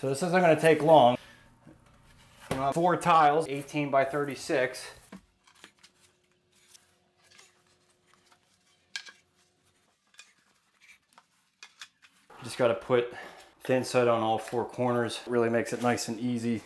So this isn't gonna take long. Four tiles, 18 by 36. Just gotta put thinset on all four corners. Really makes it nice and easy